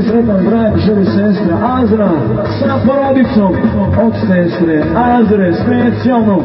Veliki sretan brat želi sestra. Azra sa porodicom. Od sestre. Azre specijalno.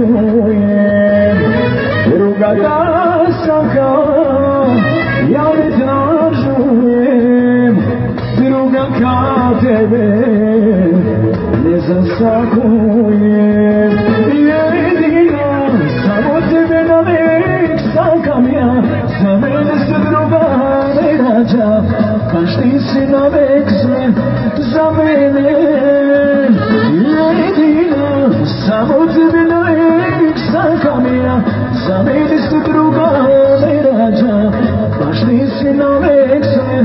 Viđuje. Druga da saka, ja ne tražujem, druga ka tebe ne zasakujem. Jedina, samo tebe na vek sakam ja, za mene se druga ne rađa, baš ti si na vek sve za mene.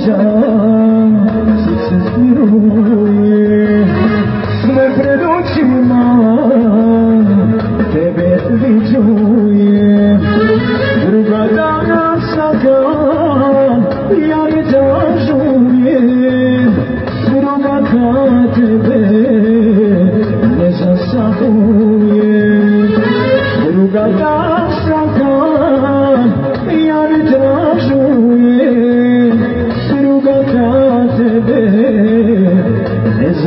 olacağım. Sessizliği. Ne predo cima Te benedicio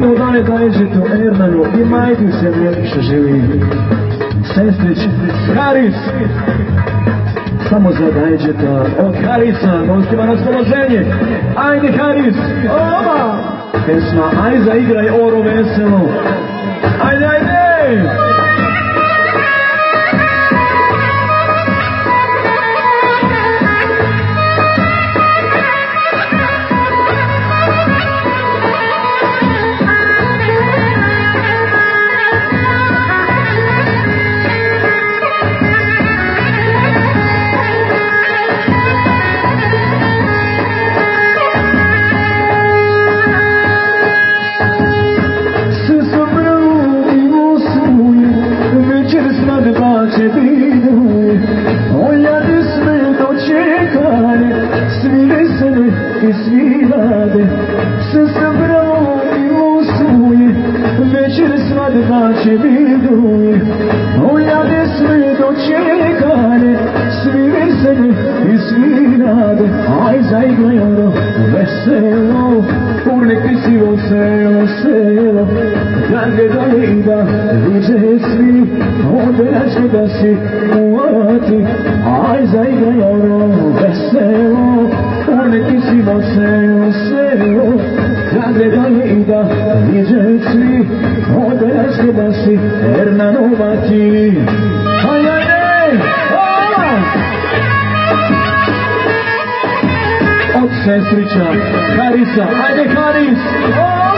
Idemo dalje dajeće to Ernanu i majti se što živi. Sestrić, Haris. Samo za to od Harisa, gostima na raspoloženje. Ajde Haris, ova! Pesma, aj zaigraj oro veselo. que Se sam bravo i usuje Večer svadba će viduje Oljade sve dočekane Svi veseli i se rade Aj zaigrajano veselo U neki sivo selo selo Dan gdje doliva ruđe svi Onda naše da si uvati Aj zaigrajano veselo uvijek ti si veselo, selo. Grande dolina, viđe svi, odrađe da si Hernanovati. Aj, aj, aj! Od sestrića, Harisa, ajde Haris! O!